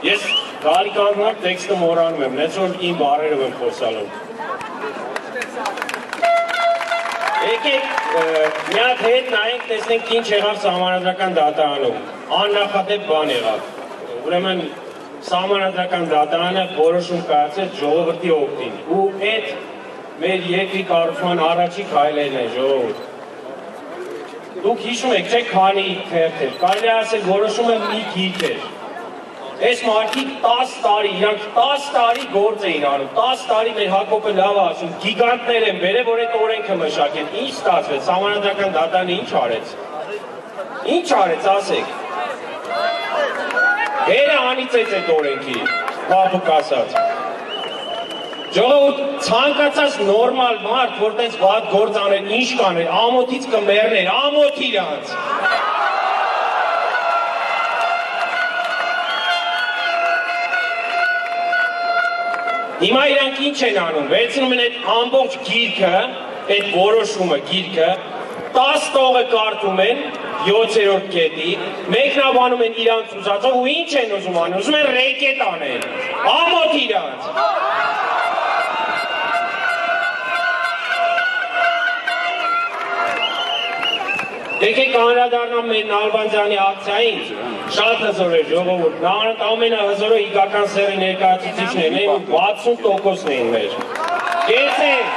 Ես գալի կանգնակ տեքստը մոռանում եմ, նենց որ իմ բարերով եմ խոսալու։ Եկեք մի հատ հետ նայենք, տեսնենք ինչ եղավ սահմանադրական դատարանում։ Աննախադեպ բան եղավ։ Ուրեմն սահմանադրական դատարանը որոշում կայացրեց ժողովրդի օգտին։ Ու այդ մեր երկրի կառուցման առաջի քայլերն են ժողովուրդ։ Դուք հիշում եք, չէ՞ քանի թերթ էր։ Կարելի ասել որոշումը մի գիրք էր։ Այս մարդիկ 10 տարի, իրանք 10 տարի գործ էին անում, 10 տարի մեր Հակոբը լավ ասում, գիգանտներ են բերել, որ այդ օրենքը մշակեն։ Ինչ ստացվեց, համանadrական դատանը ինչ արեց։ Ինչ արեց, ասեք։ Հերը անիծեց այդ օրենքի, բաբուկ ասած։ Ժողովուրդ ցանկացած նորմալ մարդ, որ տես վատ գործ աներ, ինչ կաներ, ամոթից կմեռներ, ամոթ իրանց։ Հիմա իրանք ինչ են անում, վերցնում են այդ ամբողջ գիրքը, այդ որոշումը գիրքը, 10 տողը կարդում են 7-րդ կետի, մեկնաբանում են իրանց ուզածով ու ինչ են ուզում անում, ուզում են ռեկետ անել, ամոթ իրանց։ Եկեք անդրադառնամ մեր Նալբանդյանի ակցիային, շատ հզոր էր ժողովուրդ, նա ամենահզորը հիգական սերի ներկայացուցիչներն էին ու 60%-ն էին մեր։ Կեցեք։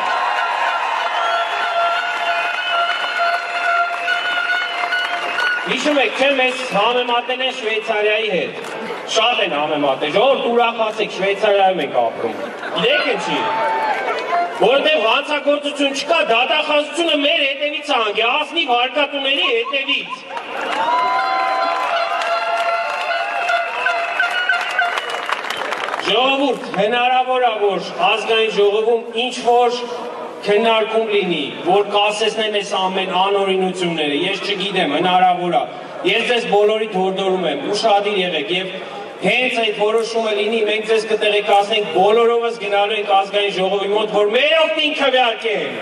Հիշում եք, չէ՞ մեզ համեմատել են Շվեյցարիայի հետ։ Շատ են համեմատել։ Ժողովուրդ ուրախացեք, Շվեյցարիայում ենք ապրում։ Գիտեք ինչի՞ որտեղ հանցագործություն չկա, դատախազությունը մեր հետևից անգ է, ասնի վարկատուների հետևից։ Ժողովուրդ, հնարավոր է, որ ազգային ժողովում ինչ որ քննարկում լինի, որ կասեցնեն այս ամեն անօրինությունները, ես չգիտեմ, հնարավոր է։ Ես ձեզ բոլորիդ հորդորում եմ, ուշադիր եղեք եւ հենց այդ որոշումը լինի, մենք ձեզ կտեղեկացնենք բոլորովս գնալու ենք ազգային ժողովի մոտ, որ մեր օգտին քվեարկեն։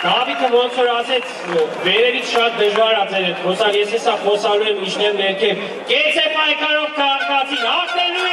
Դավիթը ոնց որ ասեց, վերևից շատ դժվար է ձեր հետ խոսալ, ես հեսա խոսալու եմ իջնել ներքև։ Կեցե պայքարով քաղաքացին, հաղթելու